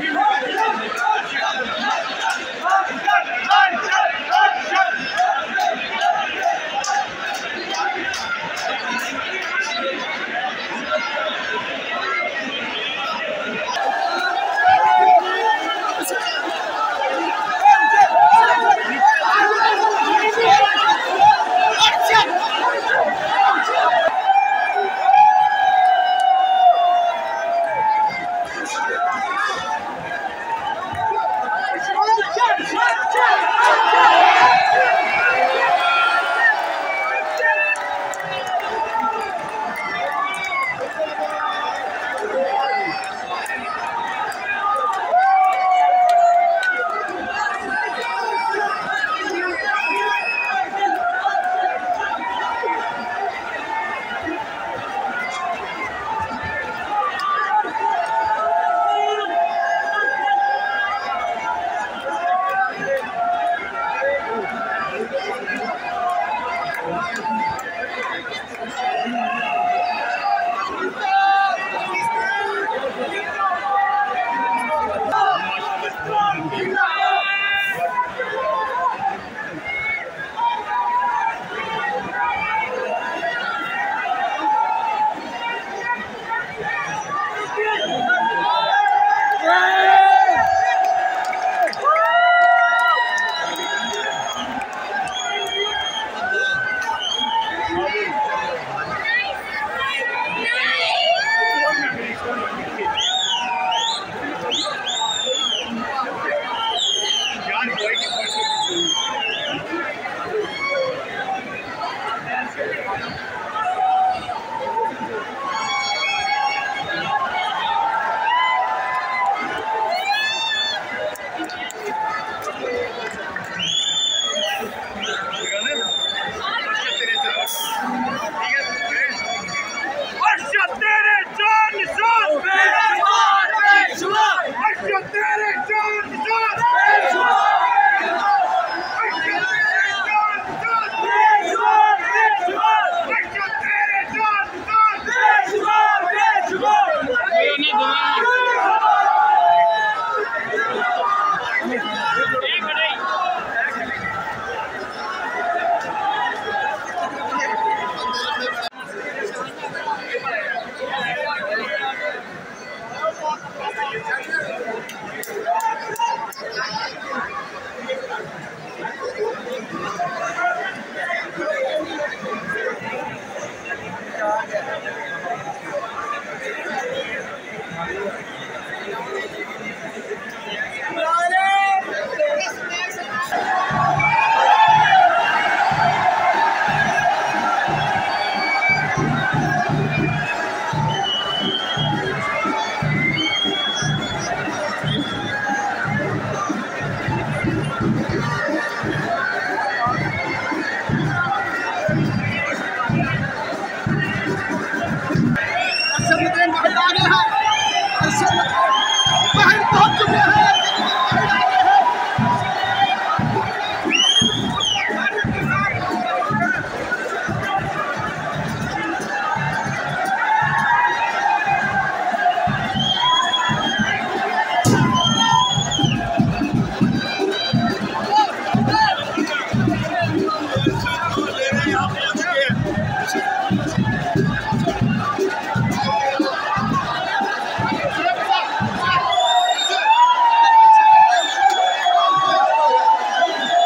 He